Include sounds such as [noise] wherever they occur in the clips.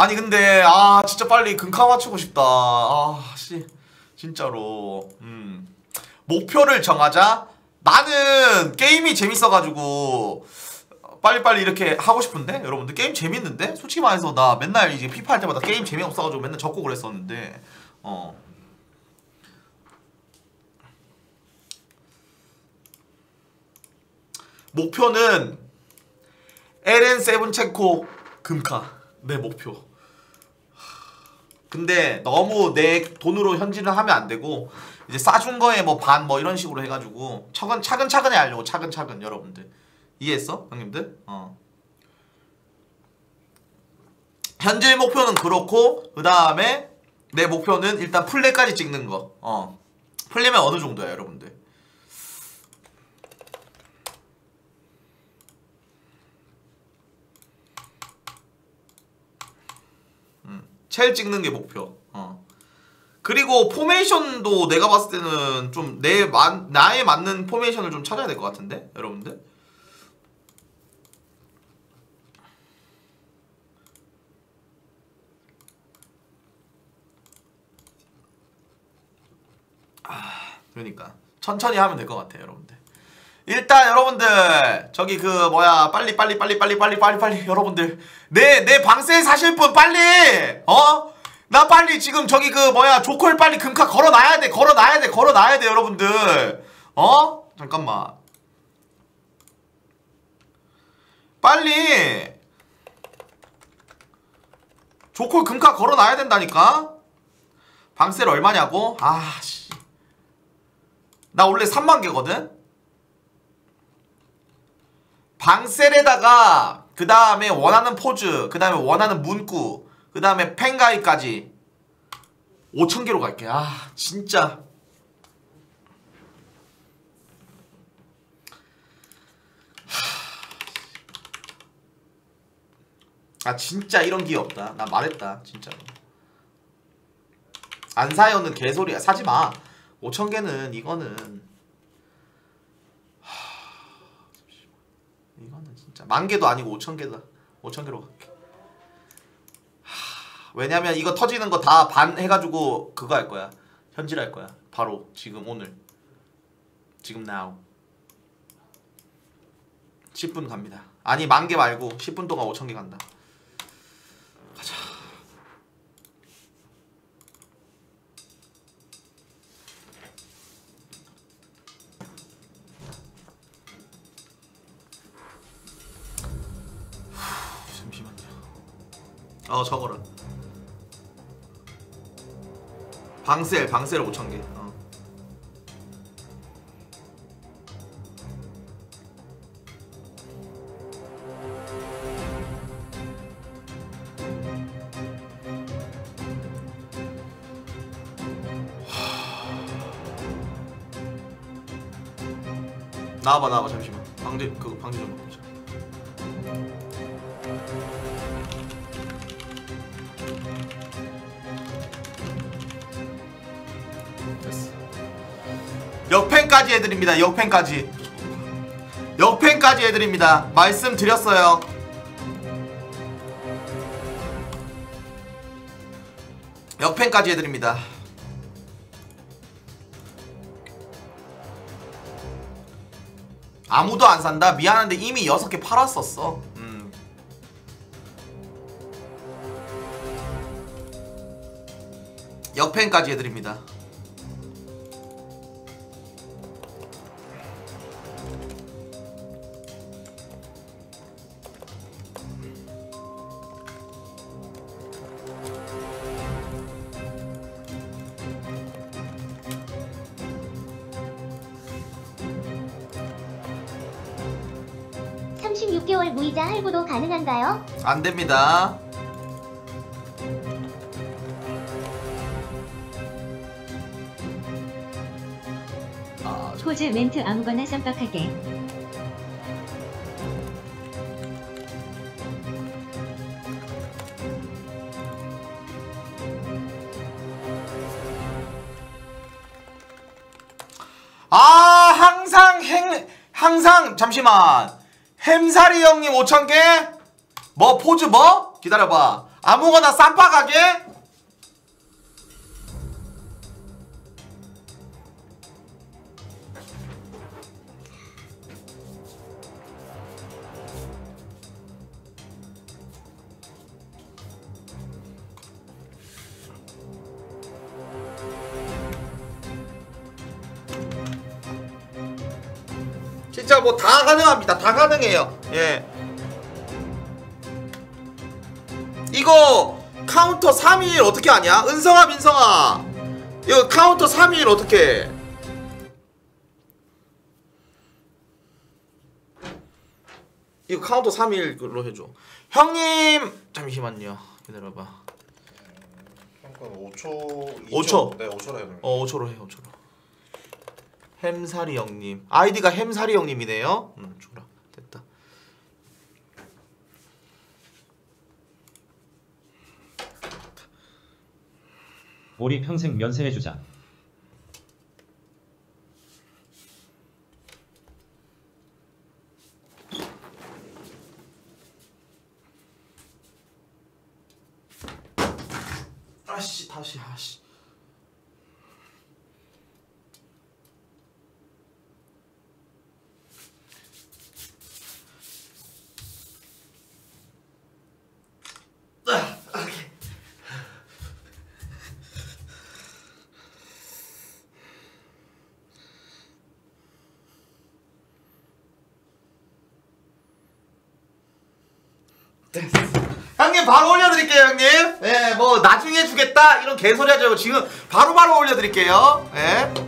아니 근데 아 진짜 빨리 금카 맞추고 싶다. 아씨. 진짜로. 음. 목표를 정하자. 나는 게임이 재밌어가지고 빨리빨리 이렇게 하고 싶은데? 여러분들 게임 재밌는데? 솔직히 말해서 나 맨날 이제 피파 할 때마다 게임 재미없어가지고 맨날 적고 그랬었는데 어. 목표는 에렌 세븐 체코 금카. 내 목표 근데 너무 내 돈으로 현질을 하면 안 되고 이제 싸준 거에 뭐 반 뭐 이런 식으로 해가지고 차근 차근차근히 하려고 차근차근 여러분들 이해했어 형님들? 어 현질 목표는 그렇고 그 다음에 내 목표는 일단 플레까지 찍는 거. 어 플레면 어느 정도야 여러분들? 첼 찍는 게 목표. 어. 그리고 포메이션도 내가 봤을 때는 좀 내 나에 맞는 포메이션을 좀 찾아야 될 것 같은데 여러분들. 아, 그러니까 천천히 하면 될 것 같아요, 여러분들. 일단 여러분들 저기 그 뭐야 빨리 빨리 빨리 빨리 빨리 빨리 빨리 여러분들 내 내 방세 사실 분 빨리 어? 나 빨리 지금 저기 그 뭐야 조컬 빨리 금카 걸어놔야 돼 걸어놔야 돼 걸어놔야 돼 여러분들 어? 잠깐만 빨리 조콜 금카 걸어놔야 된다니까 방세를 얼마냐고? 아씨 나 원래 3만 개거든? 방셀에다가 그 다음에 원하는 포즈 그 다음에 원하는 문구 그 다음에 펜가이까지 5천개로 갈게. 아 진짜. 아 진짜 이런 기회 없다. 나 말했다 진짜로. 안 사요는 개소리야. 사지마. 5천개는 이거는 진짜 만 개도 아니고 5천 개다. 5천 개로 갈게. 하, 왜냐면 이거 터지는 거 다 반 해가지고 그거 할 거야. 현질할 거야. 바로 지금 오늘. 지금 now. 10분 갑니다. 아니 만 개 말고 10분 동안 5천 개 간다. 가자. 어 적어라 방셀 방셀 5천개. 어. 나와봐 나와봐 잠시만. 방제 그거 방제 좀 역펜까지 해드립니다. 역펜까지. 역펜까지 해드립니다. 말씀드렸어요. 역펜까지 해드립니다. 아무도 안 산다? 미안한데 이미 6개 팔았었어. 음. 역펜까지 해드립니다 가능한가요? 안 됩니다. 아, 포즈 멘트 아무거나 쌈박하게. 아 항상 행 항상 잠시만 햄사리 형님 5천개? 뭐 포즈 뭐? 기다려봐 아무거나 쌈바 가게? 진짜 뭐 다 가능합니다. 다 가능해요. 예. 이거 카운터 3일 어떻게 하냐? 은성아 민성아. 이거 카운터 3일 어떻게 해? 이거 카운터 3일로 해줘. 형님! 잠시만요. 기다려봐. 한건 5초 5초. 네 5초로 해야 됩니다. 어 5초로 해 5초로. 햄사리 형님. 아이디가 햄사리 형님이네요. 음 줘라 됐다 우리 평생 면세해주자. 아씨 다시 아씨 바로 올려드릴게요 형님 예, 뭐 나중에 주겠다 이런 개소리 하지 말고 지금 바로 바로 올려드릴게요 예.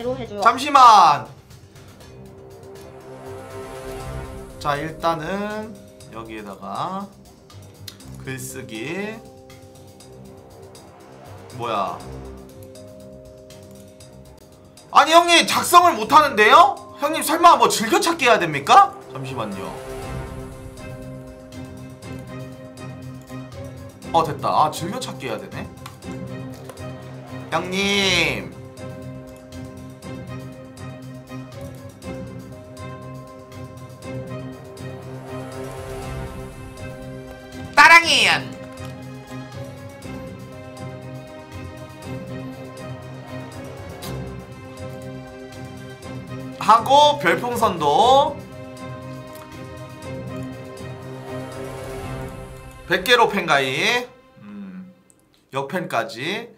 자세로 해줘요. 잠시만. 자 일단은 여기에다가 글쓰기 뭐야? 아니 형님 작성을 못 하는데요? 형님 설마 뭐 즐겨찾기 해야 됩니까? 잠시만요. 어 됐다. 아 즐겨찾기 해야 되네. 형님. 하고 별풍선도 100개로 팬가이 음, 역팬까지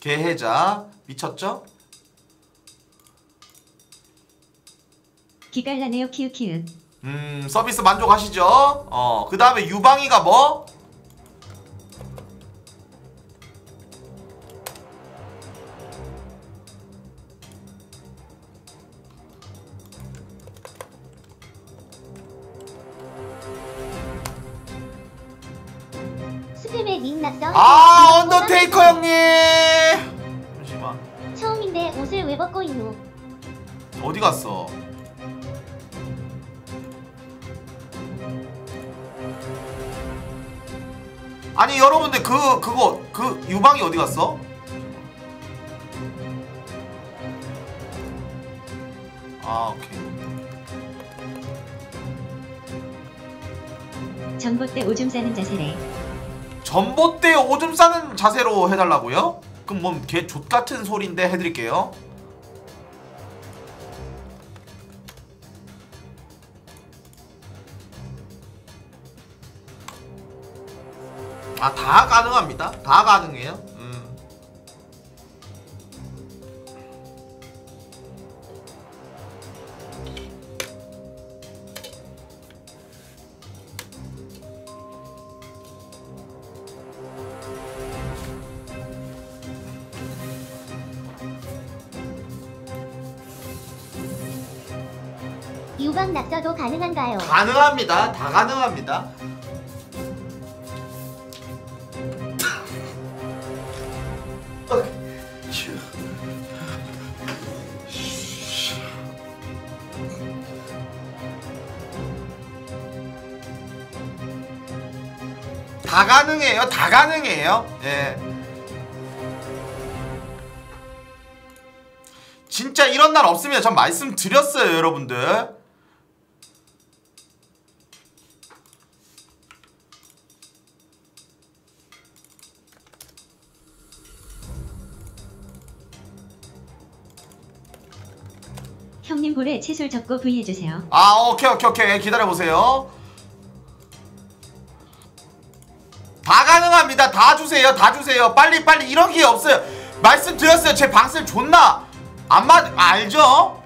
개해자 미쳤죠? 기깔나네요 키우키우. 음 서비스 만족하시죠? 어그 다음에 유방이가 뭐? 전봇대 오줌 싸는 자세로 해달라고요? 그럼 뭔개 족같은 소리인데 해드릴게요. 아 다 가능합니다. 다 가능해요 유광 낙서도 가능한가요? 가능합니다. 다 가능합니다. 다 가능해요. 다 가능해요. 예. 진짜 이런 날 없습니다. 전 말씀드렸어요, 여러분들. 형님 볼에 채솔 적고 V 해주세요. 아, 오케이, 오케이, 오케이. 기다려보세요. 다 가능합니다. 다 주세요. 다 주세요. 빨리, 빨리. 이런 게 없어요. 말씀드렸어요. 제 방셀 존나 안 맞, 알죠?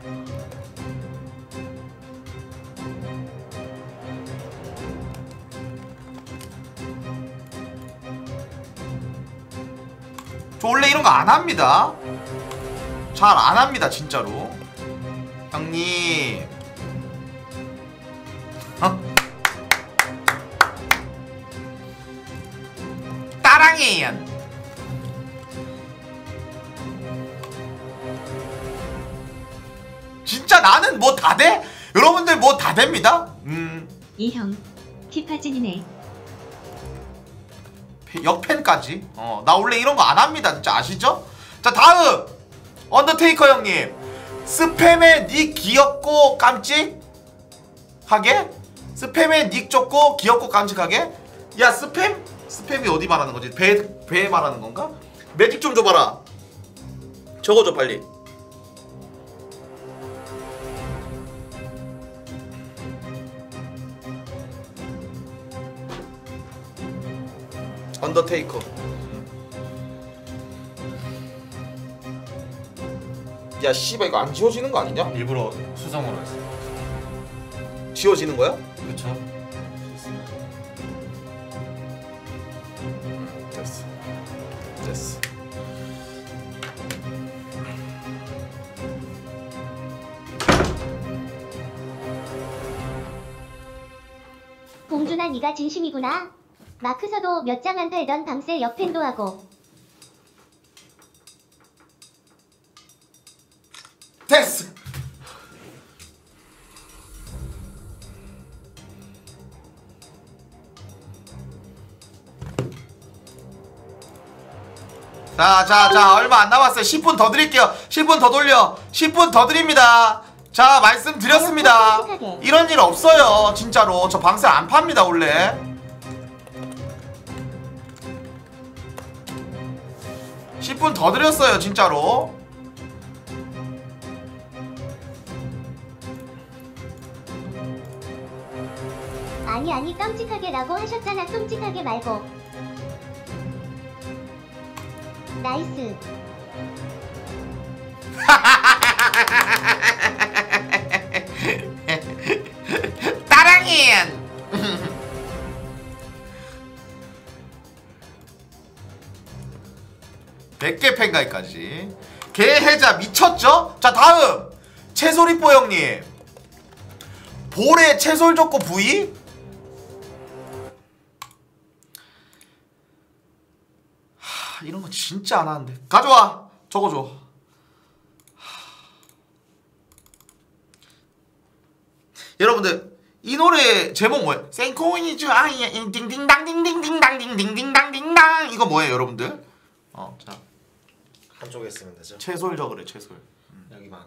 저 원래 이런 거 안 합니다. 잘 안 합니다, 진짜로. 형님. 어? 따랑해요. 진짜 나는 뭐 다 돼? 여러분들 뭐 다 됩니다. 음, 이형 티파진이네. 역팬까지. 어, 나 원래 이런 거 안 합니다. 진짜 아시죠? 자, 다음 언더테이커 형님. 스팸의 닉 귀엽고 깜찍하게? 스팸의 닉 좋고 귀엽고 깜찍하게? 야, 스팸? 스팸이 어디 말하는 거지? 배, 배 말하는 건가? 매직 좀 줘봐라. 적어줘, 빨리. 언더테이커. 야, 씨발 이거 안 지워지는 거 아니냐? 일부러 수성으로 했어. 지워지는 거야? 그렇죠. 됐어. 됐어. 봉준아 네가 진심이구나. 마크서도 몇 장 안 팔던 방세 역팬도 하고. 됐어. 자, 자, 자, 얼마 안 남았어요. 10분 더 드릴게요. 10분 더 돌려. 10분 더 드립니다. 자, 말씀드렸습니다. 이런 일 없어요. 진짜로. 저 방세 안 팝니다, 원래. 10분 더 드렸어요, 진짜로. 아니 아니 깜찍하게 라고 하셨잖아. 끔찍하게 말고. nice. [laughs] 따랑이엔 [laughs] 100개 팬가입까지 개해자 미쳤죠? 자 다음 채소리뽀 형님 볼에 채솔 줬고 부위? 하, 이런 거 진짜 안 하는데 가져와 적어줘 여러분들 이 노래 제목 뭐예요? 생코인이즈 아이야 딩딩당 딩딩딩당 딩딩딩당 딩당 이거 뭐예요 여러분들? 어자 한쪽에 쓰면 되죠. 채솔 적으래 채솔 여기만.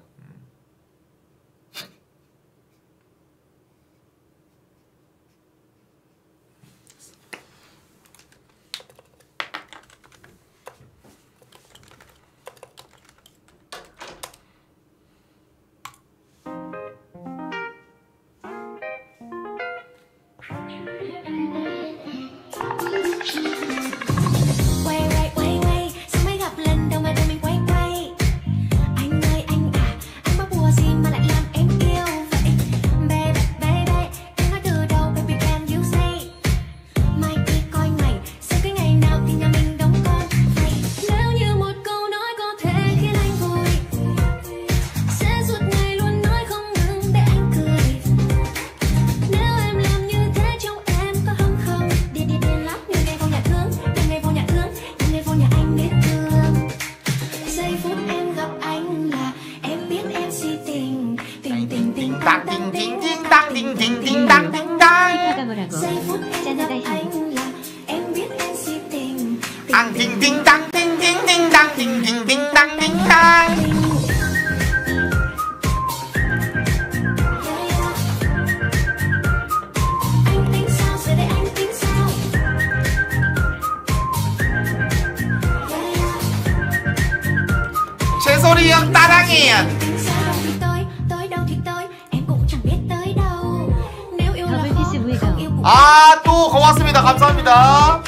Double khó, kiss with không you. yêu cũng 아또 고맙습니다 감사합니다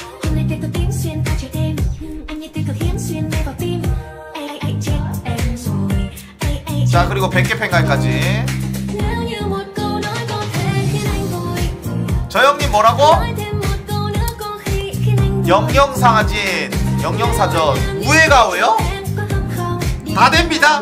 자 그리고 100개 팬가입까지 Nếu như một câu nói có thể khiến anh vui 저 형님 뭐라고? 영영상하진 영영사전 우회가 오요? 다 됩니다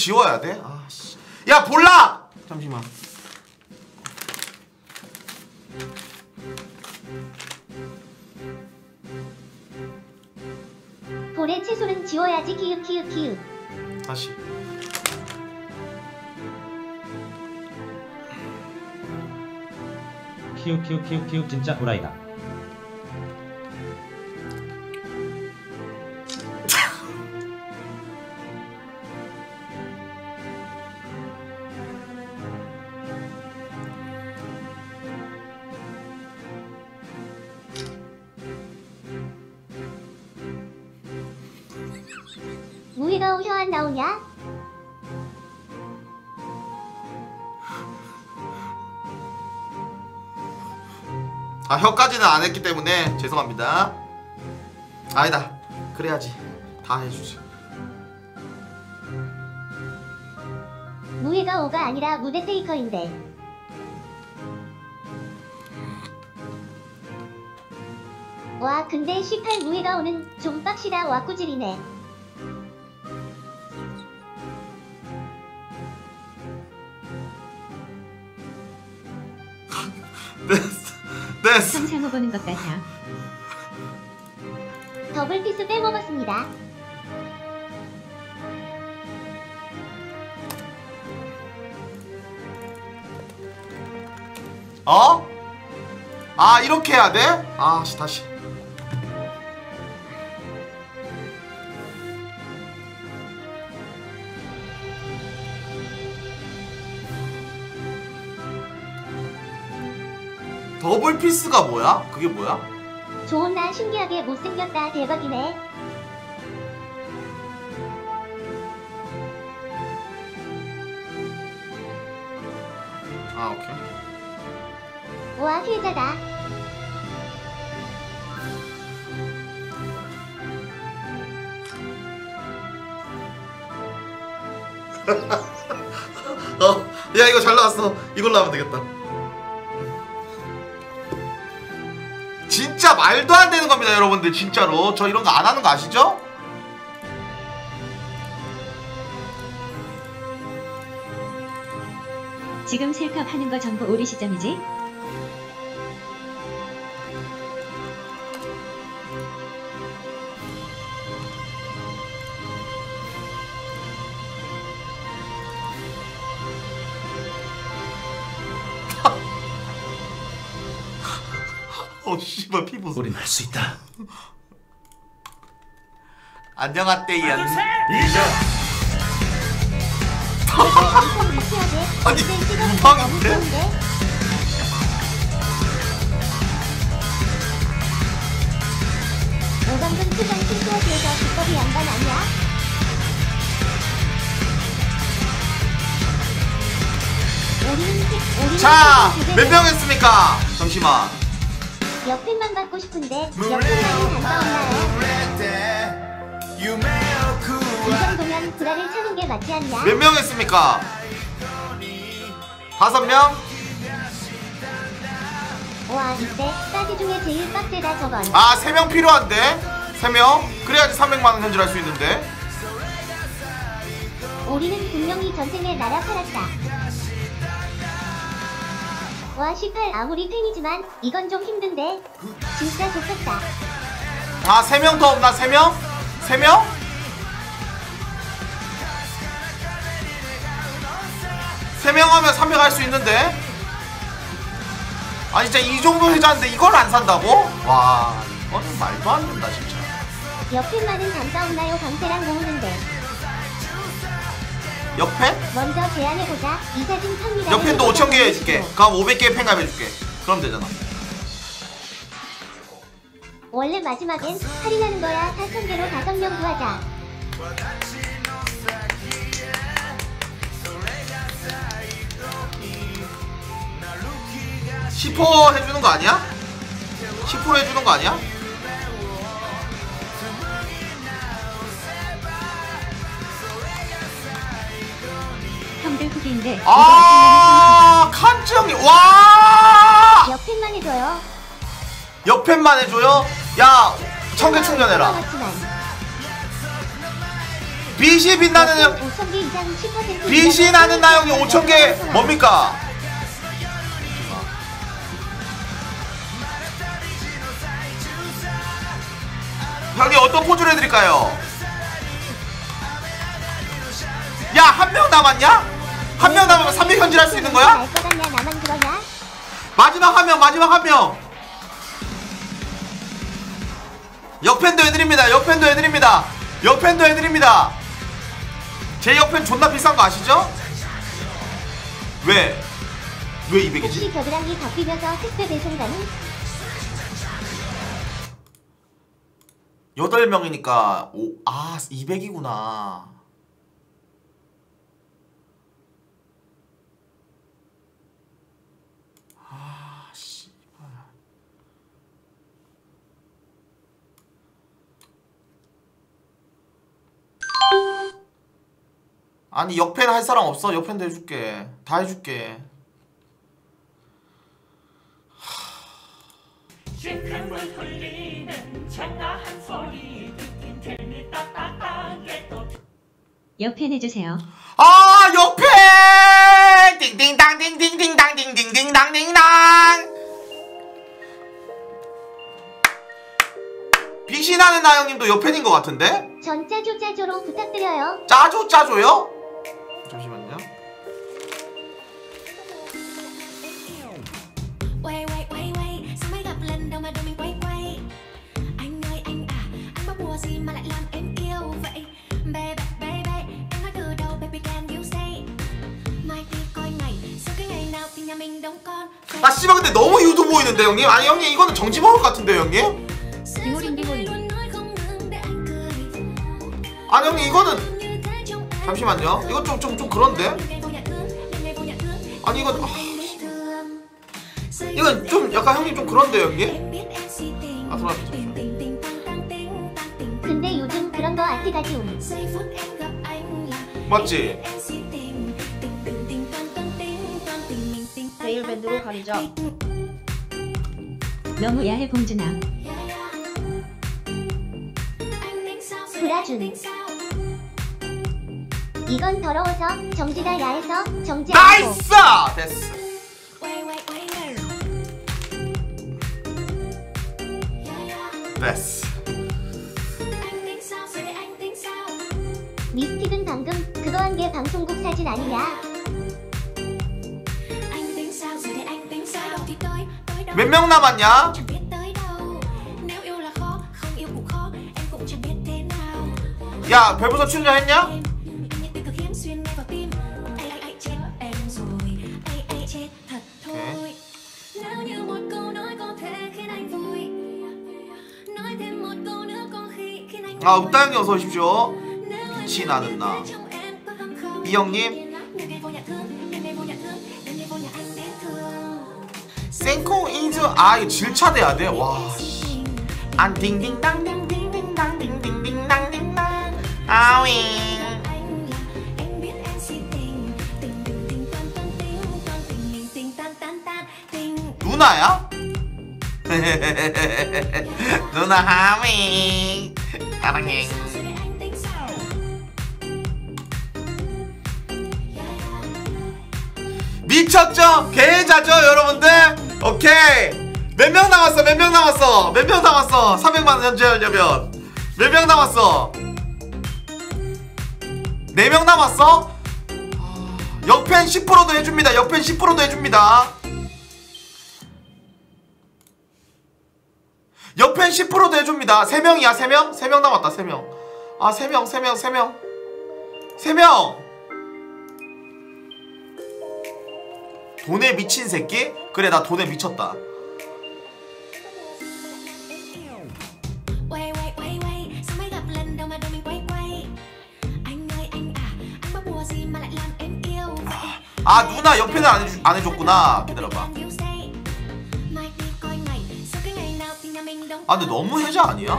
지워야 돼? 아 씨 야 볼라! 잠시만 볼에 채소는 지워야지 키읔 키읔 키읔 다시 키읔 키읔 키읔 키읔 진짜 후라이다. 무희가 오혀 안 나오냐? 아 혀까지는 안 했기 때문에 죄송합니다. 아니다. 그래야지. 다 해주지. 무희가 오가 아니라 무대 테이커인데. 와 근데 18 무희가 오는 좀 빡시다 와꾸질이네 됐어 상상해 보는 것 같아. 더블 피스 빼먹었습니다 어? 아 이렇게 해야 돼? 아 씨, 다시 피스가 뭐야? 그게 뭐야? 좋은 나 신기하게 못생겼다 대박이네 아 오케이 와 피해자다 [laughs] 어, 야 이거 잘 나왔어. 이걸로 하면 되겠다. 말도 안 되는 겁니다, 여러분들. 진짜로 저 이런 거 안 하는 거 아시죠? 지금 셀카 하는 거 전부 우리 시점이지? 우린 할 수 있다. [laughs] 아니, 이제 찍어보니까 너무 엉망인데? 좋은데 오감금 투정 싱크하기에서 기법이 양반 아니야? 자, 틱- 몇명 했습니까? 잠시만. 옆팬만 받고 싶은데 옆팬만은 단가 없나요? 이 정도면 구라를 차는 게 맞지 않냐? 몇 명 했습니까? 다섯 명? 와 이때 싸지 중에 제일 빡세다 저건 아, 세 명 필요한데? 세 명? 그래야지 300만 원 현질할 수 있는데. 우리는 분명히 전생에 나라 팔았다 와18 아무리 팬이지만 이건 좀 힘든데 진짜 좋겠다 아, 세명더 없나? 세 명? 세 명? 세명 하면 300할수 있는데? 아니, 진짜 이 정도 회자인데 이걸 안 산다고? 와, 이거는 말도 안 된다, 진짜. 옆팬만은 단가 없나요? 강태랑 모으는데 옆에? 먼저 제안해보자 이 사진 팝니다 옆에도 5,000개 해줄게. 그럼 500개 팬가입 해줄게. 그럼 되잖아. 원래 마지막엔 할인하는 거야 4,000개로 5명 구하자 10% 해주는 거 아니야? 10% 해주는 거 아니야? 후기인데 아, 칸즈 형님. 와! 옆팬만 해줘요 옆팬만 해줘요? 야, 청계 충전해라. 맞지만 빛이 빛나는 형, 5,000개 이상 10% 빛이 나는 나 형이 5,000개 뭡니까? 형님 어떤 포즈를 해드릴까요? 야, 한 명 남았냐? 있는 거야? 그러냐 마지막 한 명, 마지막 한 명. 역팬도 해드립니다. 역팬도 해드립니다. 역팬도 해드립니다. 제 역팬 존나 비싼 거 아시죠? 왜? 왜 200이지? 혹시 겨드랑이 바뀌면서 택배 배송 가능? 8명이니까 오, 아 200이구나. 아니 역팬 할 사람 없어? 역팬도 해줄게. 다 해줄게. 시큰물 흘리는 장아 한 소리 듣긴 들리 딱딱하게 또 옆에 해주세요. 아 옆에 띵띵당 띵띵띵당 띵띵띵당 띵당 빛이 나는 나영님도 옆팬인 것 같은데 전 짜조 짜조로 부탁드려요 짜조 짜조요? 잠시만요 아 씨발 근데 너무 유도 보이는데 형님? 아니 형님 이거는 정지 먹을 것 같은데 형님? 아니 형님 이거는 잠시만요 이거 좀 좀 좀 그런데? 아니 이건 아, 이건 좀 약간 형님 좀 그런데 형님? 아 tình 근데 요즘 그런 거 là 맞지? 내일 밴드로 가리자. 너무 야해 봉준아. 불아준. 이건 더러워서 정지다 야해서 정지 나이스! 됐어 됐어 미스틱은 방금 그거 한 게 방송국 사진 아니냐 몇 명 남았냐? 야 별부서 출연했냐? 아 형님 어서 오십시오 빛이 나는 나. thế trong em có hâm không? 이 형님 Ngày ngày vô nhà thương, ngày ngày vô nhà thương, ngày ngày vô nhà anh đến thương. 땡콩 이즈 아 이거 질차돼야 돼. 와. 씨. 안 딩딩당 딩딩딩당 딩딩딩당 딩당 아윙. 누나야? 누나 하밍 사랑해. 미쳤죠? 계좌죠 여러분들? 오케이 몇 명 남았어 몇 명 남았어 몇 명 남았어 300만원 현재하려면 몇 명 남았어 4명 남았어? 아, 역팬 10%도 해줍니다 역팬 10%도 해줍니다 역팬 10%도 해줍니다 3명이야 3명? 3명 남았다 3명 아 3명 3명 3명 3명 돈에 미친 새끼? 그래 나 돈에 미쳤다 아 누나 옆에는 안, 해주, 안 해줬구나 기다려봐 아 근데 너무 해자 아니야?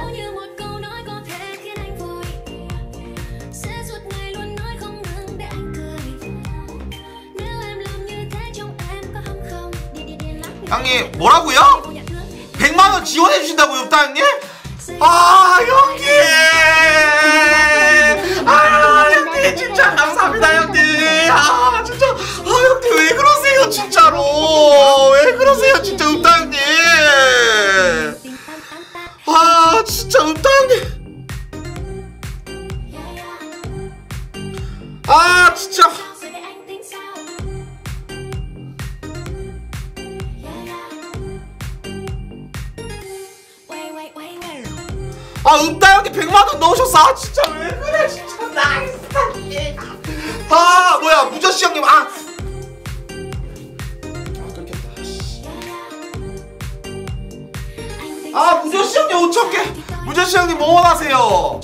형님 뭐라고요? Vô nhà thương 100만원 지원해 주신다고 육다 형님? 아 형님 아 형님 진짜 감사합니다 형님 아 진짜 아 형님 왜 그러세요 진짜로 왜 그러세요 진짜 육다 형님 아 진짜 yeah. 아 진짜 아 형님 100만원 넣으셨어 아 진짜 왜 그래 진짜 나 진짜 이해가 아 뭐야 무저씨 형님 아 아 무저씨 형님 5천개 무저씨 형님 뭐 원하세요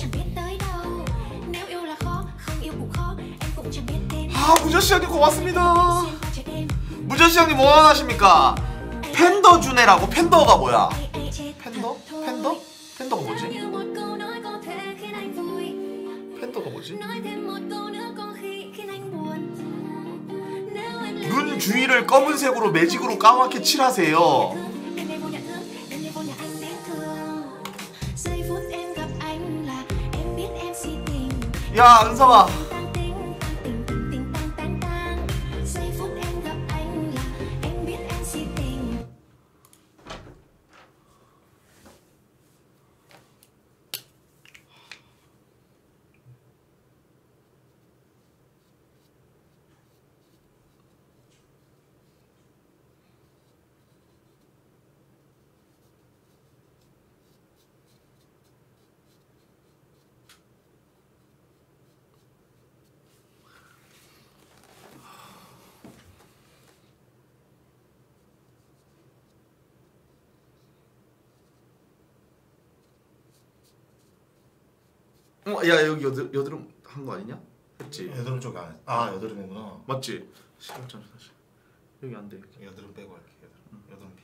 아 무저씨 형님 고맙습니다 무저씨 형님 뭐 원하십니까 팬더 주네라고 팬더가 뭐야 팬더? 팬더? 팬더가 뭐지? 팬더가 뭐지? 눈 주위를 검은색으로 매직으로 까맣게 칠하세요 야 은서가 어, 야 여기 여드, 여드름 한 거 아니냐? 했지 여드름 쪽에 안 해. 아 여드름이구나. 맞지? 시간잖아 사실 여기 안돼 이렇게 여드름 빼고 할게. 여드름, 여드름 피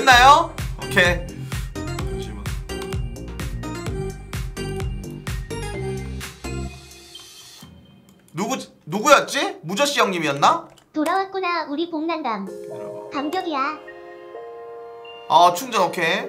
됐나요? 오케이 잠시만 누구 누구였지? 무저씨 형님이었나? 돌아왔구나 우리 복난감 감격이야 아 충전 오케이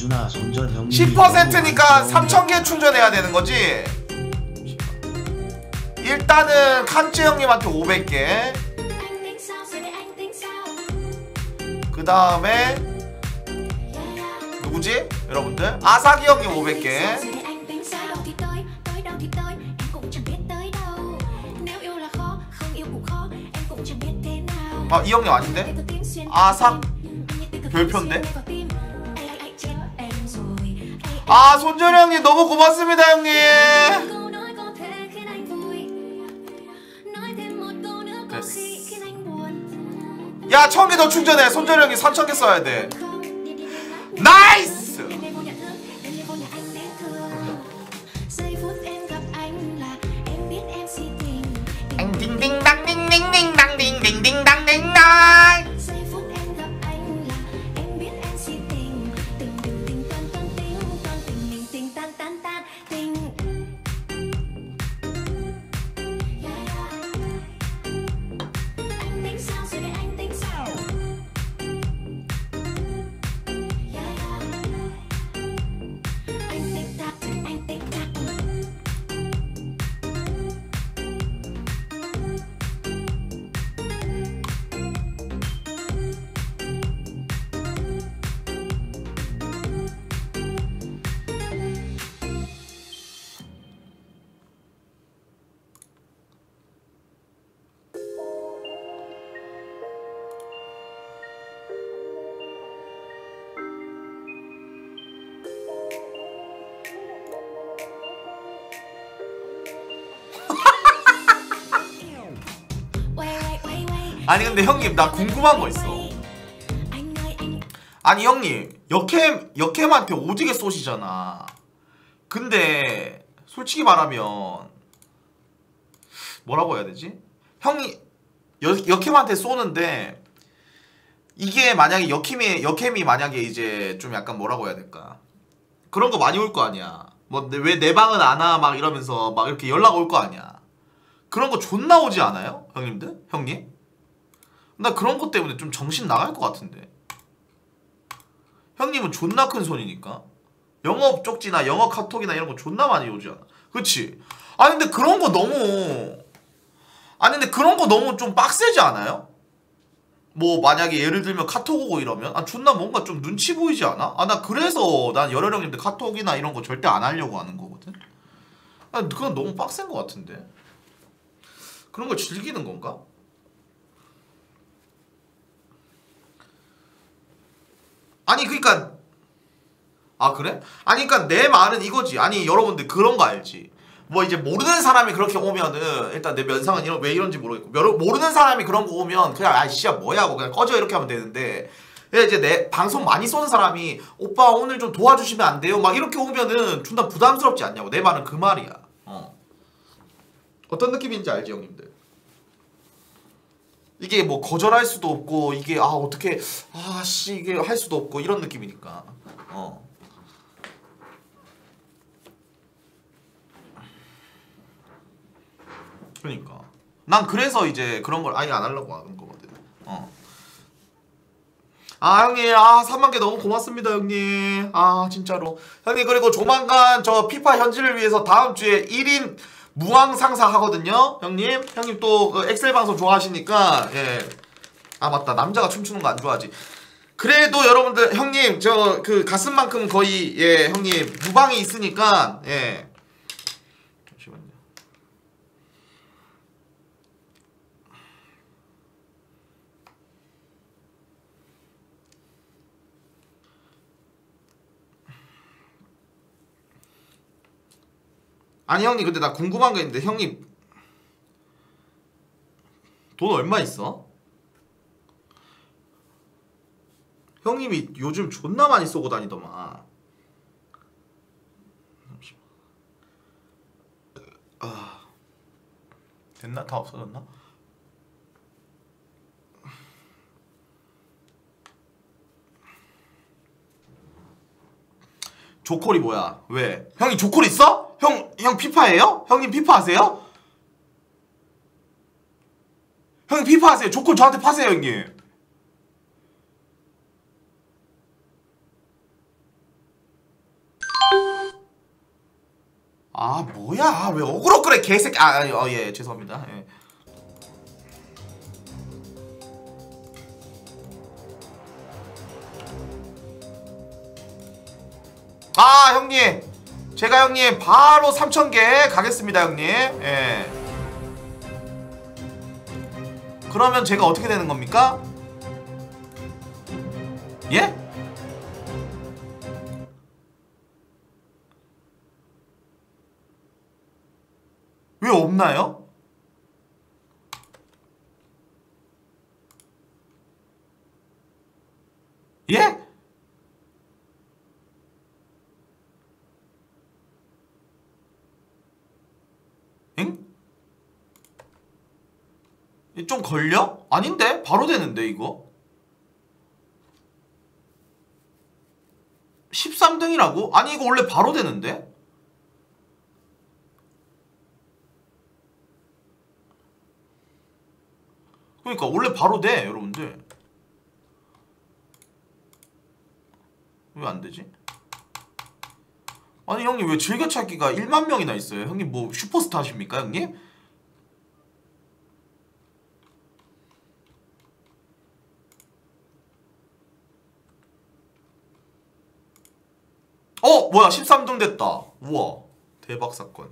봉준아 손절 형님 10%니까 3,000개 충전해야 되는 거지 일단은 칸츠 형님한테 500개 Anh tính sao rồi để anh tính sao 그 다음에. 누구지? 여러분들 아사기 형님 Sao 500개 rồi để anh tính sao đâu thì tới tới đâu thì tới em cũng chẳng biết tới đâu nếu yêu là khó không yêu cũng khó em cũng chẳng biết thế nào 아이 형님 아닌데? Tay có tiếng xuyên 아, qua 삭. tim, anh như tay có 별표인데? 아 손절이 형님 너무 고맙습니다 형님. 야 1000개 더 충전해 손절이 형님 4000개 써야 돼. 나이스 아니 근데 형님 나 궁금한 거 있어. 아니 형님 역캠 역캠한테 오지게 쏘시잖아. 근데 솔직히 말하면 뭐라고 해야 되지? 형이 여, 역캠한테 쏘는데 이게 만약에 역캠이 역캠이 만약에 이제 좀 약간 뭐라고 해야 될까? 그런 거 많이 올 거 아니야. 뭐 왜 내 방은 안 와? 막 이러면서 막 이렇게 연락 올 거 아니야. 그런 거 존나 오지 않아요? 형님들? 형님 나 그런 것 때문에 좀 정신 나갈 것 같은데 형님은 존나 큰 손이니까 영업 쪽지나 영어 카톡이나 이런 거 존나 많이 오지 않아 그치? 아니 근데 그런 거 너무 아니 근데 그런 거 너무 좀 빡세지 않아요? 뭐 만약에 예를 들면 카톡 오고 이러면 아 존나 뭔가 좀 눈치 보이지 않아? 아 나 그래서 난 열혈 형님들 카톡이나 이런 거 절대 안 하려고 하는 거거든 아 그건 너무 빡센 것 같은데 그런 걸 즐기는 건가? 아니 그러니까 아 그래? 아니 그러니까 내 말은 이거지. 아니 여러분들 그런 거 알지? 뭐 이제 모르는 사람이 그렇게 오면은 일단 내 면상은 이런 왜 이런지 모르겠고 모르는 사람이 그런 거 오면 그냥 아 씨야 뭐야 하고 그냥 꺼져 이렇게 하면 되는데 근데 이제 내 방송 많이 쏘는 사람이 오빠 오늘 좀 도와주시면 안 돼요? 막 이렇게 오면은 존나 부담스럽지 않냐고 내 말은 그 말이야. 어. 어떤 느낌인지 알지 형님들? 이게 뭐 거절할 수도 없고 이게 아 어떻게 아 씨 이게 할 수도 없고 이런 느낌이니까. 어. 그러니까. 난 그래서 이제 그런 걸 아예 안 하려고 하는 거거든. 어. 아 형님 아 3만 개 너무 고맙습니다 형님. 아 진짜로. 형님 그리고 조만간 저 피파 현질을 위해서 다음 주에 1인 무왕 상사 하거든요. 형님. 형님 또 그 엑셀 방송 좋아하시니까 예 아 맞다. 남자가 춤추는 거 안 좋아하지. 그래도 여러분들 형님 저 그 가슴만큼 거의 예 형님 무방이 있으니까 예 아니 형님 근데 나 궁금한 게 있는데 형님 돈 얼마 있어? 형님이 요즘 존나 많이 쏘고 다니더만. 아 됐나? 다 없어졌나? 조콜이 뭐야? 왜? 형이 조콜 있어? 형, 형 피파예요? 형님 피파 하세요? 형님 피파 하세요. 조콜 저한테 파세요, 형님. 아, 뭐야? 왜 어그로 그래, 개새끼. 아, 아니, 어, 예, 죄송합니다. 예. 아 형님 제가 형님 바로 3,000개 가겠습니다 형님 예 그러면 제가 어떻게 되는 겁니까? 예? 왜 없나요? 예? 엥? 이 좀 걸려? 아닌데? 바로 되는데 이거? 13등이라고? 아니 이거 원래 바로 되는데? 그러니까 원래 바로 돼 여러분들 왜 안 되지? 아니 형님 왜 즐겨찾기가 1만 명이나 있어요? 형님 뭐 슈퍼스타 십니까 형님? 어 뭐야 13등 됐다. 우와 대박 사건.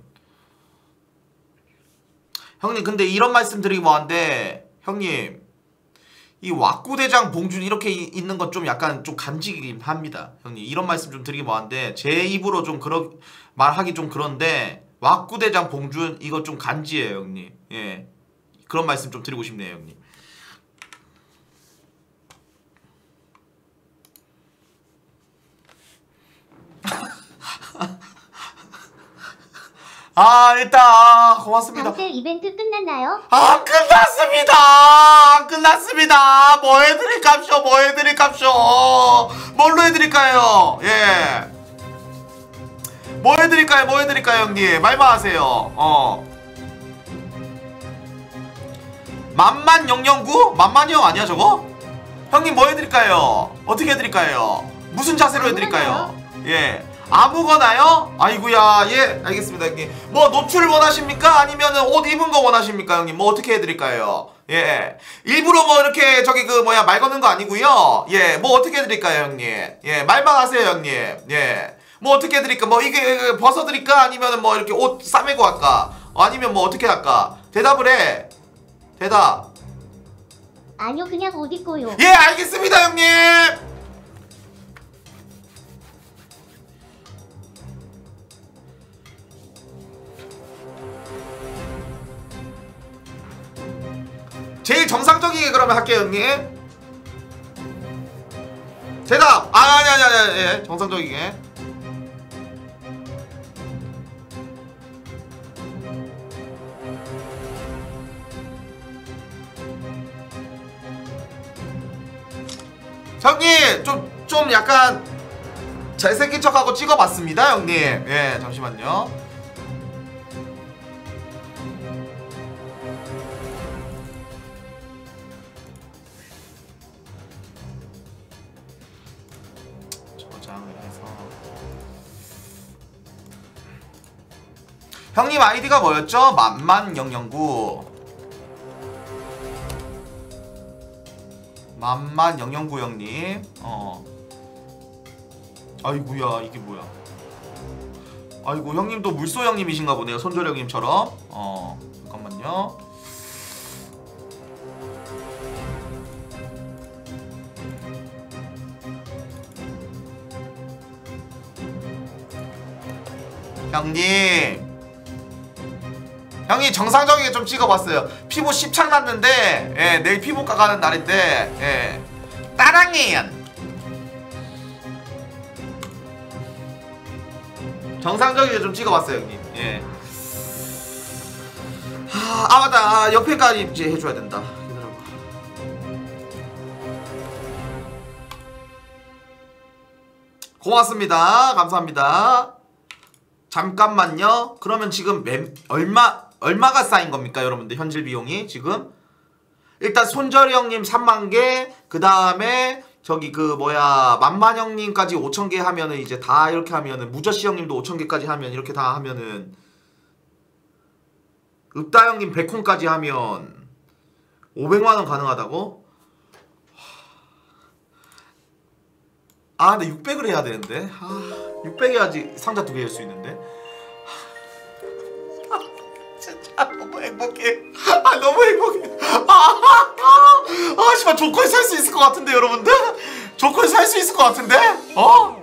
형님 근데 이런 말씀 드리기 뭐한데 형님 이 왁구대장 봉준 이렇게 이- 있는 건 좀 약간 좀 간지긴 합니다. 형님 이런 말씀 좀 드리기 뭐한데 제 입으로 좀 그러 말하기 좀 그런데 왁구대장 봉준 이거 좀 간지예요 형님. 예. 그런 말씀 좀 드리고 싶네요 형님 아 일단 아, 고맙습니다. 방셀 이벤트 끝났나요? 아 끝났습니다. 안 끝났습니다. 뭐 해드릴까쇼 뭐 해드릴까쇼 뭘로 해드릴까요? 예 뭐 해드릴까요? 뭐 해드릴까요 형님? 말만 하세요. 어. 만만 영영구? 만만이 형 아니야 저거? 형님 뭐 해드릴까요? 어떻게 해드릴까요? 무슨 자세로 해드릴까요 예. 아무거나요? 아이구야 예. 알겠습니다 형님. 뭐 노출 원하십니까? 아니면은 옷 입은 거 원하십니까 형님? 뭐 어떻게 해드릴까요? 예. 일부러 뭐 이렇게 저기 그 뭐야 말 거는 거 아니고요. 예. 뭐 어떻게 해드릴까요 형님? 예. 말만 하세요 형님. 예뭐 어떻게 해드릴까? 뭐 이게 벗어드릴까? 아니면은 뭐 이렇게 옷 싸매고 할까? 아니면 뭐 어떻게 할까? 대답을 해. 대답. 아니요 그냥 옷 입고요. 예 알겠습니다 형님 제일 정상적이게 그러면 할게요 형님. 대답 아, 아니 아니 아니 예 정상적이게. 형님 좀 좀 약간 잘생긴 척하고 찍어봤습니다 형님. 예 잠시만요 형님 아이디가 뭐였죠? 만만009 만만 영영구 형님. 어. 아이구야 이게 뭐야. 아이고 형님도 물소 형님이신가 보네요. 손절 형님처럼. 어 잠깐만요. 형님 형이 정상적이게 좀 찍어봤어요. 피부 십창 났는데 예, 내일 피부과 가는 날인데 예. 따랑이엔 정상적이게 좀 찍어봤어요 형님. 예. 하, 아 맞다 아, 옆에까지 이제 해줘야 된다. 고맙습니다. 감사합니다. 잠깐만요. 그러면 지금 몇, 얼마 얼마가 쌓인 겁니까, 여러분들? 현질 비용이 지금 일단 손절이 형님 3만 개, 그 다음에 저기 그 뭐야 만만 형님까지 5천 개 하면은 이제 다 이렇게 하면은 무저씨 형님도 5천 개까지 하면 이렇게 다 하면은 읍다 형님 100콘까지 하면 500만 원 가능하다고? 아, 근데 600을 해야 되는데. 아, 600 해야지 상자 두 개 열 수 있는데. 행복해. 아, 너무 행복해. 아, 아, 아, 아 씨발 조커에 살 수 있을 것 같은데, 여러분들? 조커에 살 수 있을 것 같은데? 어?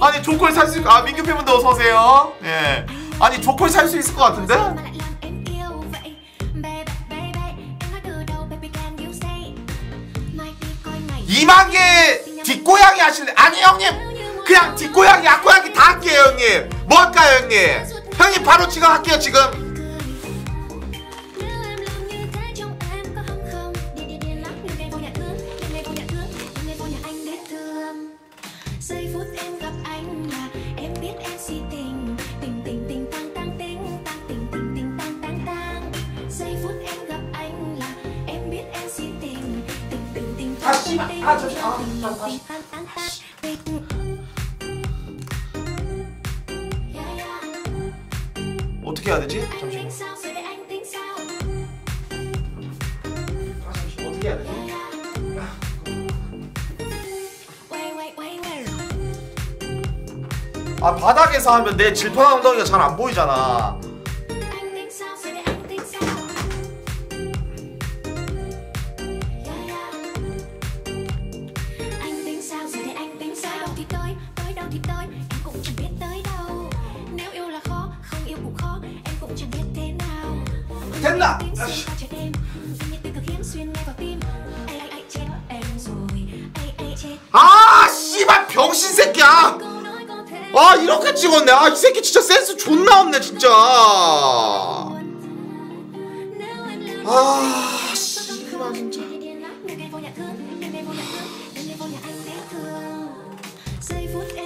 아니, 조커에 살수 있... 아, 민규 팬분들 어서 오세요. 예. 아니, 조커에 살 수 있을 것 같은데? Mà lại làm em yêu vậy Baby, baby Em nói từ đầu baby can you say Mai đi coi ngày 2만 개 뒷고양이 하실래? 아니, 형님. 그냥 뒷고양이, 앞고양이 다 할게요, 형님. 뭐 할까요, 형님? 형님 바로 지금 할게요, 지금. Tình 아, 잠시- 아, 아, 아. yeah. 어떻게 해야 되지? 잠시만. 아, 잠시 어떻게 해야 되지? 아 바닥에서 하면 내 질펀한 엉덩이가 잘 안 보이잖아. Chết 아 씨발 병신 새끼야. 아 이렇게 찍었네. 아 이 새끼 진짜 센스 존나 없네 진짜. 아 씨발 진짜.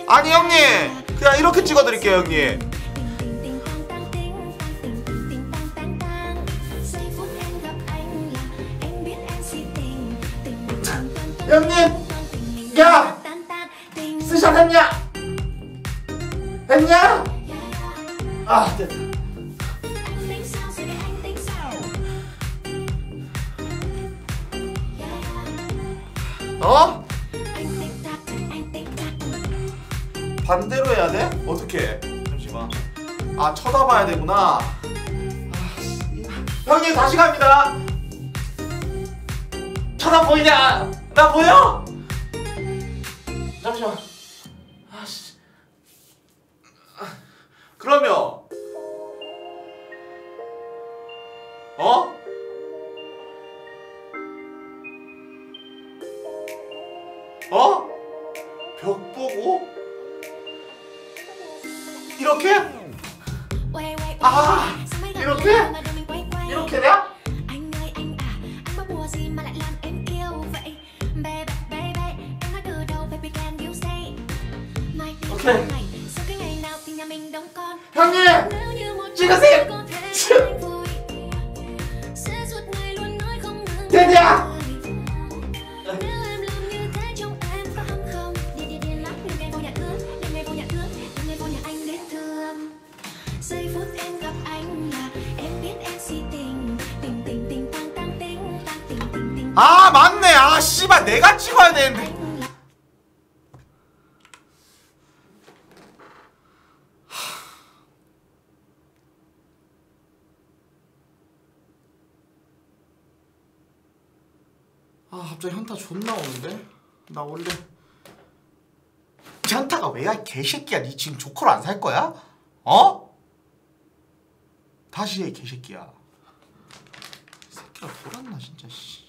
아니 형님 그냥 이렇게 찍어드릴게요 형님. 형님 야 스샷 했냐? 아 됐다. 어? 반대로 해야 돼? 어떻게? 잠시만. 아 쳐다봐야 되구나. 아, 씨. 형님 다시 갑니다. 쳐다 보이냐? 나 보여? 잠시만. 아씨. 그러면 아 맞네. 아 씨발 내가 찍어야 되는데. 아 갑자기 현타 존나 오는데? 나 원래 현타가 왜야 이 개새끼야. 니 지금 조커를 안 살 거야? 어? 다시 해 개새끼야. 이 새끼가 돌았나 진짜 씨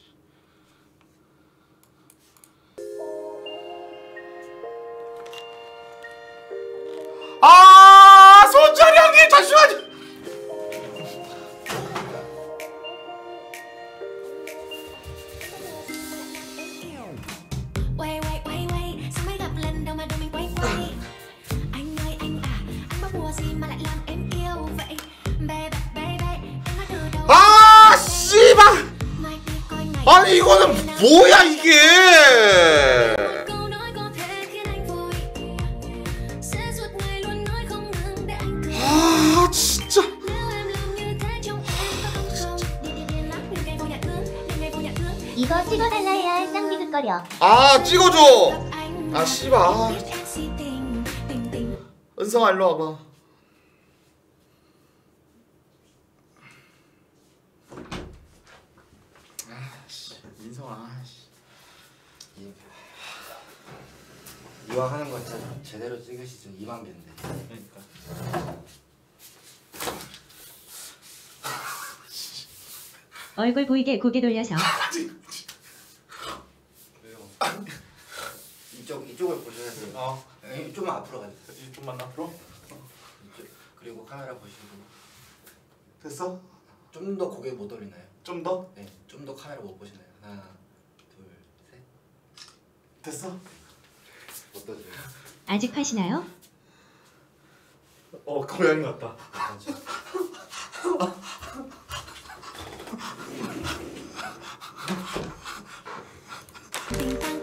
Em nói từ đầu 아, 씨발. 아니 이거는 뭐야 이게? 찍어달라 해야 할 쌍디귿거려. 아, 찍어줘. 아, 씨발. 아, 은성아 일로 와봐. 아씨, 민성아. 씨. 이- 이왕 하는 거 진짜 제대로 찍으시죠. 이만 개인데. 그러니까. 얼굴 보이게 고개 돌려서 왜요? 이쪽 이쪽을 보셔야 돼요. 어, 네, 좀만 앞으로 가주세요. 좀만 앞으로. 이쪽. 그리고 카메라 보시고 됐어? 좀 더 고개 못 올리나요? 좀 더? 네, 좀 더 카메라 못 보시나요? 하나, 둘, 셋. 됐어? 어떠세요? 아직 하시나요? 어, 고양이 같다. tang [laughs]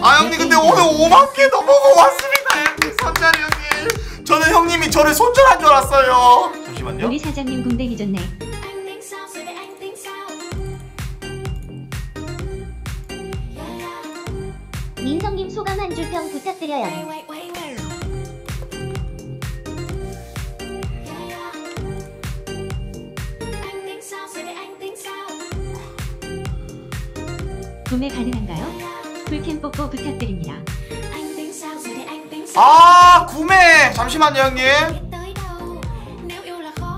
아 형님 근데 오늘 5만 개 넘어가 왔습니다 손자리 형님 저는 형님이 저를 손절한 줄 알았어요 잠시만요 우리 사장님 Yeah yeah 민성님 소감 한 줄평 부탁드려요. 구매 가능한가요? 풀캠 뽀뽀 부탁드립니다. 아 구매 잠시만요 형님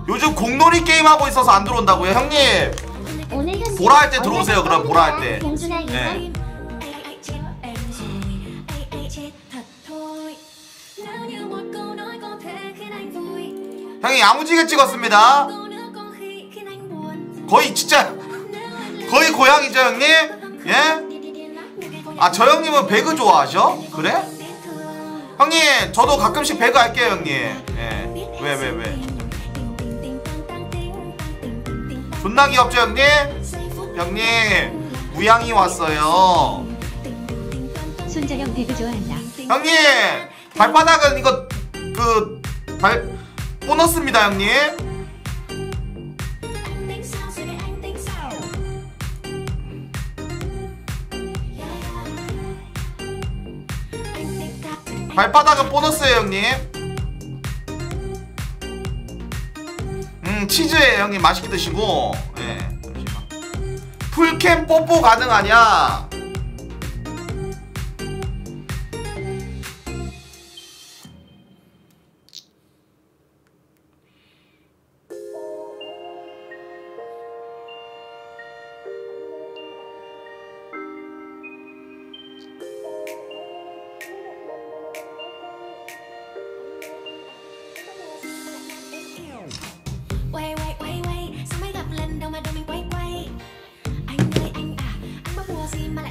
요즘 공놀이 게임 하고 있어서 안 들어온다고요 형님 보라 할 때 들어오세요, 그럼 보라 할 때. 이거 네. 형님 야무지게 찍었습니다 거의 진짜 거의 고양이죠 형님 예? 아 저 형님은 배그 좋아하셔? 그래? 형님 저도 가끔씩 배그 할게요 형님 예. 왜 왜 왜? 존나 귀엽죠 형님? 형님 우양이 왔어요 손자형 배그 좋아한다. 형님 발바닥은 이거 그 발 보너스입니다 형님 발바닥은 보너스예요 형님. 음 치즈예요 형님 맛있게 드시고. 예 풀캠 뽀뽀 가능하냐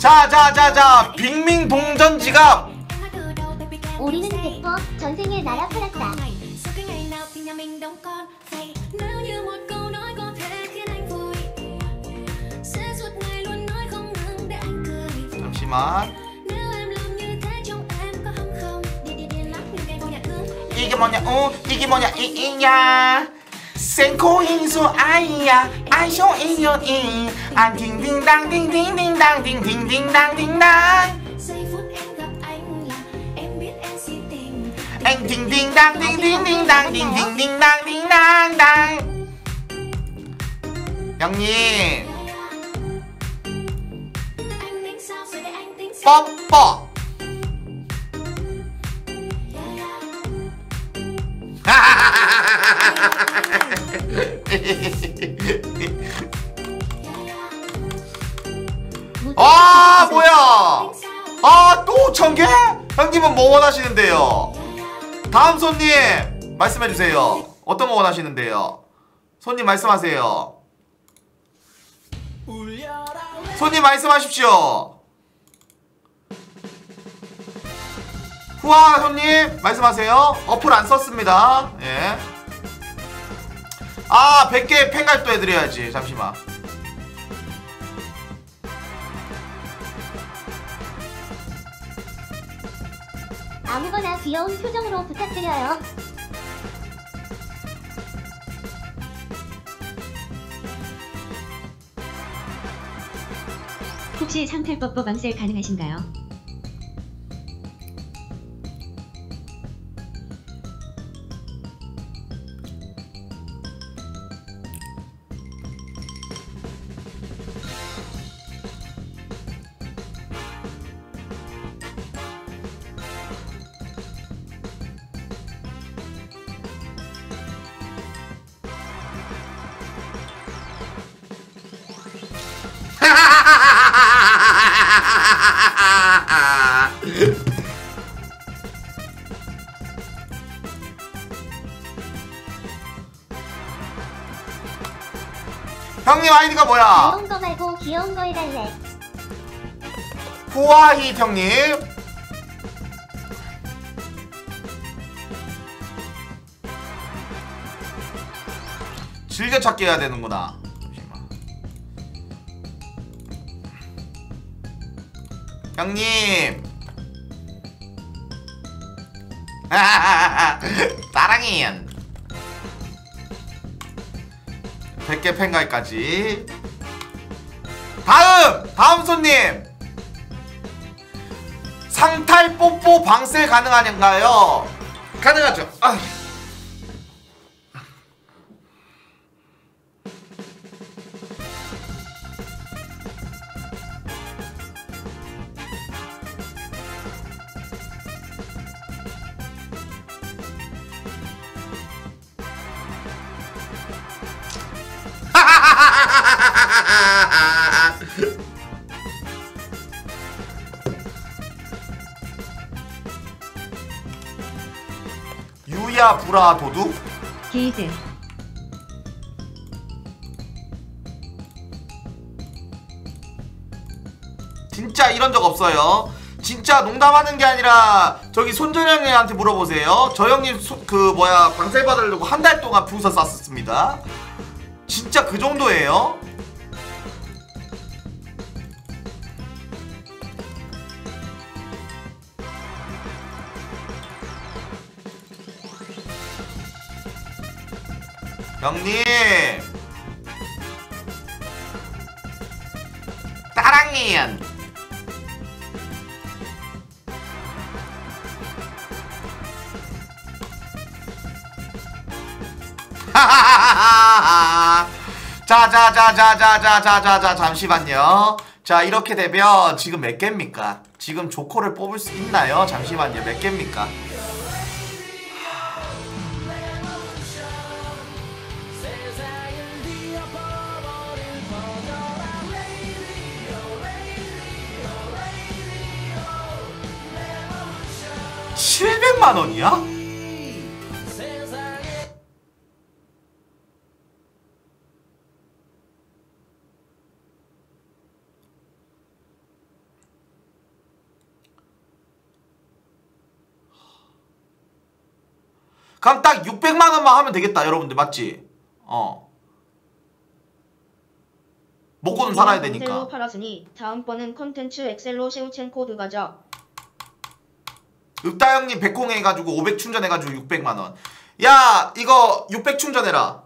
자자자자 빅밍 동전 지갑 Em nói từ đầu baby can 우리는 100% 전생에 나라 팔았다. 잠시만 이게 뭐냐 어 이게 뭐냐 이이야 생코인수 아이야 ai số y nhột y à thình thình đang thình thình thình đang thình thình thình đang thình giây phút em gặp anh là em biết em xin tình anh thình thình đang thình thình thình đang thình thình thình đang thình đang đang Đông Nhi Pop pop 아 뭐야 아또 5천개? 형님은 뭐 원하시는데요? 다음 손님 말씀해주세요 어떤 거 원하시는데요? 손님 말씀하세요 손님 말씀하십시오 후아 손님 말씀하세요 어플 안 썼습니다 예. 아 100개 팬갈도 해드려야지 잠시만 아무거나 귀여운 표정으로 부탁드려요. 혹시 상탈법법 왕셀 가능하신가요? 형님 아이디가 뭐야? 귀여운 거 말고 귀여운 거 해달래. 후아히 형님 즐겨찾기 해야 되는구나. 형님 [laughs] 따랑이엔 100개 팬가입까지 다음! 다음 손님 상탈 뽀뽀 방셀 가능한가요? 가능하죠. 아. 브라 도둑? 게이드 진짜 이런 적 없어요. 진짜 농담하는 게 아니라 저기 손전형님한테 물어보세요. 저 형님 소- 그 뭐야 방셀 받으려고 한 달 동안 부서 쌌었습니다. 진짜 그 정도예요. 형님 따랑이엔 [laughs] 자자자자자자자자자 잠시만요. 자 이렇게 되면 지금 몇 개입니까? 지금 조커를 뽑을 수 있나요? 잠시만요. 몇 개입니까? (700만 원이야) 그럼 딱 600만 원만 하면 되겠다 여러분들 맞지? 어 먹고는 살아야 되니까 셀로 팔았으니 다음번은 컨텐츠 엑셀로 세우첸 코드 가자. 읍다 형님 100콩 해가지고 500 충전해가지고 600만원. 야 이거 600 충전해라.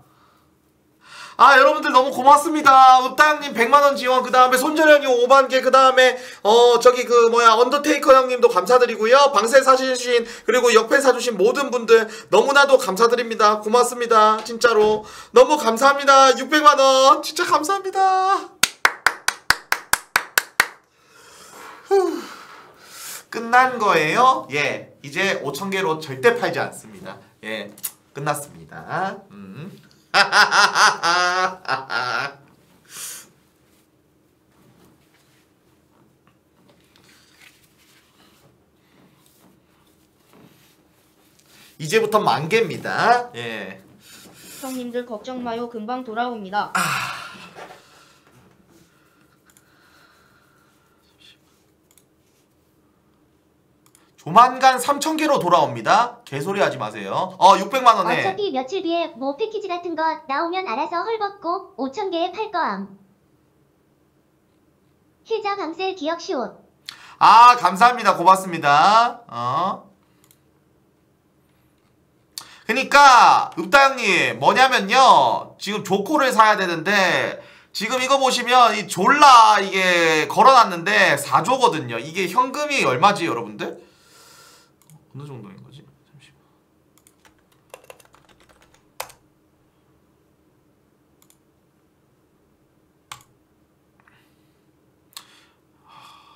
아 여러분들 너무 고맙습니다. 읍다 형님 100만원 지원. 그 다음에 손절 형님 5만개. 그 다음에 어 저기 그 뭐야 언더테이커 형님도 감사드리고요. 방세 사주신 그리고 옆에 사주신 모든 분들 너무나도 감사드립니다. 고맙습니다. 진짜로. 너무 감사합니다. 600만원. 진짜 감사합니다 끝난 거예요? 예. 이제 5천 개로 절대 팔지 않습니다. 예. 끝났습니다. 음. [laughs] 이제부터 만개입니다. 예. 형님들 걱정 마요. 금방 돌아옵니다. 조만간 3,000개로 돌아옵니다. 개소리 하지 마세요. 어, 600만 원에. 어차피 며칠 뒤에 뭐 패키지 같은 거 나오면 알아서 헐벗고 5천 개에 팔 거암. 힐자 방셀 기억 시옷. 아, 감사합니다. 고맙습니다. 어. 그니까, 읍다 형님, 뭐냐면요. 지금 조코를 사야 되는데, 지금 이거 보시면, 이 졸라 이게 걸어놨는데, 4조거든요. 이게 현금이 얼마지, 여러분들? 어느 정도인 거지? 잠시만.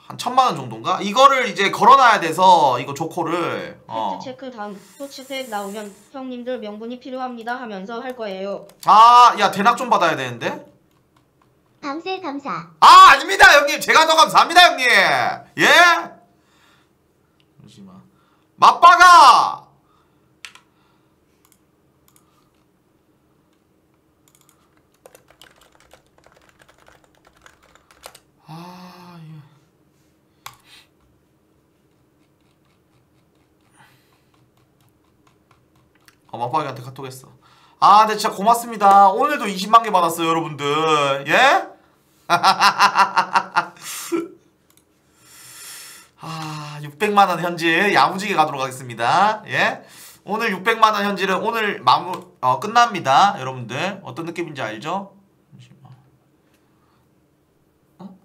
한 천만 원 정도인가? 이거를 이제 걸어놔야 돼서 이거 조코를 어. 팩트 체크 다음 토치팩 나오면 형님들 명분이 필요합니다 하면서 할 거예요. 아, 야 대낙 좀 받아야 되는데. 방셀 감사. 아, 아닙니다, 형님. 제가 더 감사합니다, 형님. 예? 맞바가. 아, 예. 어, 맞박이한테 카톡했어. 아, 네, 진짜 고맙습니다. 오늘도 20만 개 받았어요, 여러분들. 예? [laughs] 아, 600만 원 현질 야무지게 가도록 하겠습니다. 예? 오늘 600만 원 현질은 오늘 마무 어, 끝납니다, 여러분들. 어떤 느낌인지 알죠? 어?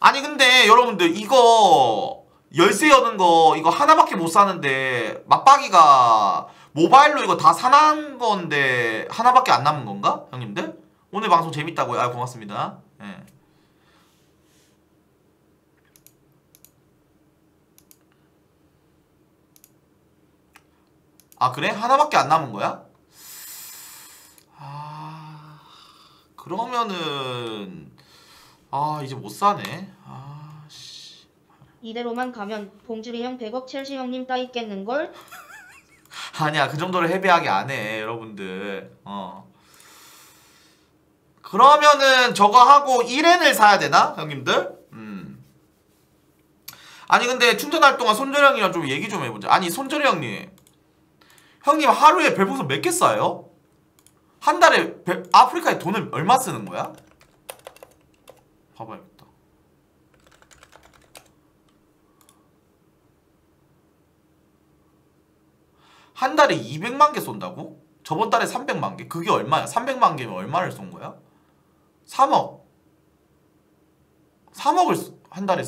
아니 근데 여러분들 이거 열쇠 여는 거 이거 하나밖에 못 사는데 맞박이가 모바일로 이거 다 사는 건데 하나밖에 안 남은 건가? 형님들? 오늘 방송 재밌다고요? 아 고맙습니다. 예. 아 그래? 하나밖에 안 남은 거야? 아 그러면은 아 이제 못 사네. 아 씨. 이대로만 가면 봉주리 형 100억 첼시 형님 따 있겠는걸? [laughs] 아니야 그 정도를 헤비하게 안 해 여러분들 어 그러면은 저거 하고 1엔을 사야 되나 형님들 음 아니 근데 충전할 동안 손절이 형이랑 좀 얘기 좀 해보자 아니 손절이 형님 형님 하루에 별풍선 몇 개 쏴요? 한 달에 배- 아프리카에 돈을 얼마 쓰는 거야? 봐봐야겠다 한 달에 200만 개 쏜다고? 저번 달에 300만 개? 그게 얼마야? 300만 개면 얼마를 쏜 거야? 3억. 3억을 한 달에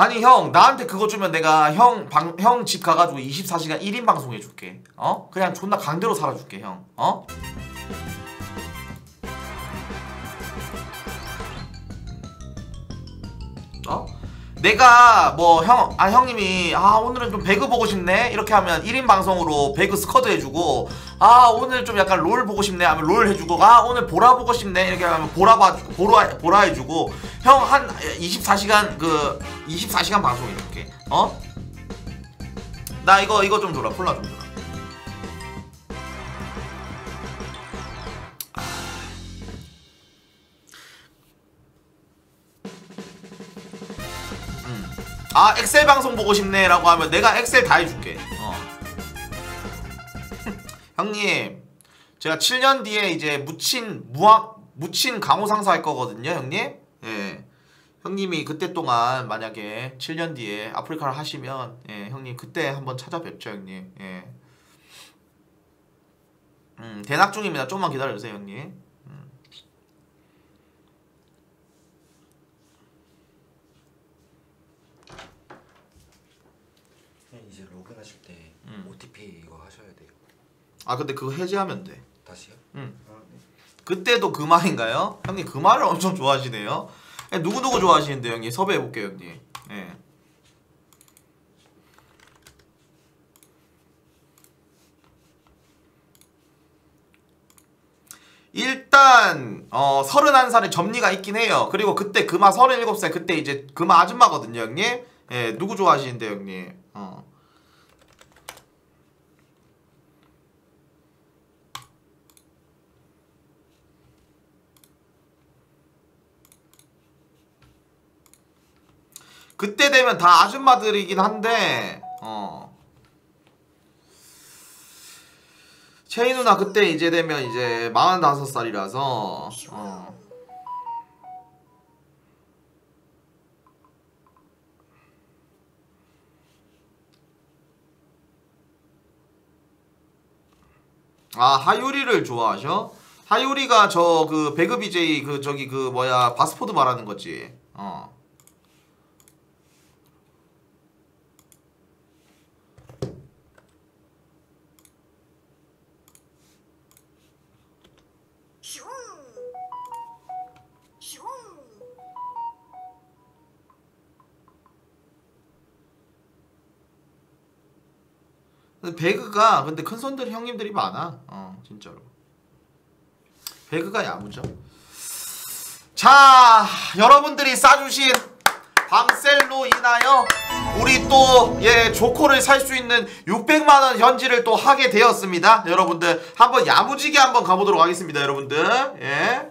아니 형 나한테 그거 주면 내가 형 방 형 집 가가지고 24시간 1인 방송 해줄게 어? 그냥 존나 강제로 살아줄게 형 어? 어? 내가 뭐 형 아 형님이 아 오늘은 좀 배그 보고 싶네 이렇게 하면 1인 방송으로 배그 스쿼드 해주고 아 오늘 좀 약간 롤 보고 싶네 하면 롤 해주고 아 오늘 보라 보고 싶네 이렇게 하면 보라 봐 보라 보라 해주고. 형 한 24시간 그 24시간 방송 해줄게. 어? 나 이거 이거 좀 줘라. 콜라 좀 줘라. 아. 엑셀 방송 보고 싶네 라고 하면 내가 엑셀 다 해줄게. 어. 형님 제가 7년 뒤에 이제 묻힌 무학 묻힌 강호 상사 할 거거든요 형님. 예. 형님이 그때 동안 만약에 7년 뒤에 아프리카를 하시면 예 형님 그때 한번 찾아뵙죠 형님. 예. 음, 대낙 중입니다. 좀만 기다려주세요 형님. 이제 로그인하실 때 음. OTP 이거 하셔야 돼요. 아 근데 그거 해제하면 돼 다시요? 응. 아, 네. 그때도 그 말인가요? 형님 그 말을 엄청 좋아하시네요 예, 누구누구 좋아하시는데 형님 섭외해볼게요 형님 예. 일단 어 31살에 점리가 있긴 해요 그리고 그때 금아 37살 그때 이제 금아 아줌마거든요 형님 예 누구 좋아하시는데 형님 어. 그때 되면 다 아줌마들이긴 한데 어. 채희 누나 그때 이제 되면 이제 45살이라서 어. 아 하유리를 좋아하셔? 하유리가 저 그 배그 BJ 그 저기 그 뭐야 바스포드 말하는 거지. 어 배그가 근데 큰 손들 형님들이 많아. 어 진짜로. 배그가 야무져. 자 여러분들이 싸주신 방셀로 인하여 우리 또 예 조코를 살 수 있는 600만 원 현질을 또 하게 되었습니다. 여러분들 한번 야무지게 한번 가보도록 하겠습니다. 여러분들 예.